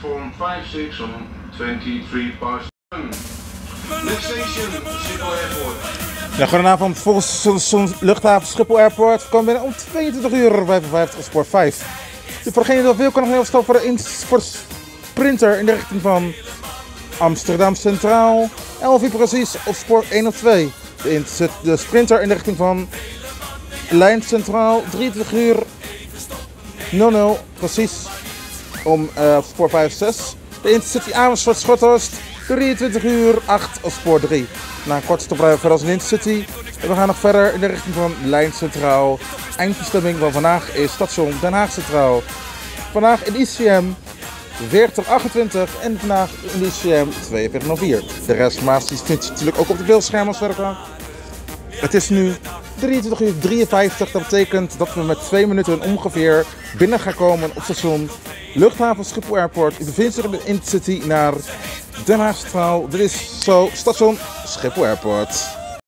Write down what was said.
platform 56 on 23 past 7. Next Schiphol Airport. Ja, goedenavond. Volgens luchthaven Schiphol Airport komen binnen om 22 uur 55 op spoor 5. Dus voor degene dat wil, kan nog heel snel voor de, sprinter in de richting van Amsterdam Centraal. 11 uur precies op spoor 1 of 2. De, de sprinter in de richting van Lijn Centraal 23 uur 00 precies om spoor 5 6. De Intercity Amersfoort Schothorst 23 uur 8 op spoor 3. Na een korte stoprijden verder als een Intercity. En we gaan nog verder in de richting van Lijn Centraal. Eindbestemming van vandaag is station Den Haag Centraal. Vandaag in ICM 4028 en vandaag in ICM 4204. De restmaat vindt je natuurlijk ook op de beeldscherm als verder gaan. Het is nu 23 uur 53. Dat betekent dat we met twee minuten ongeveer binnen gaan komen op station Luchthaven Schiphol Airport. U bevindt zich in de Intercity naar Den Haag Centraal. Dit is zo station Schiphol Airport.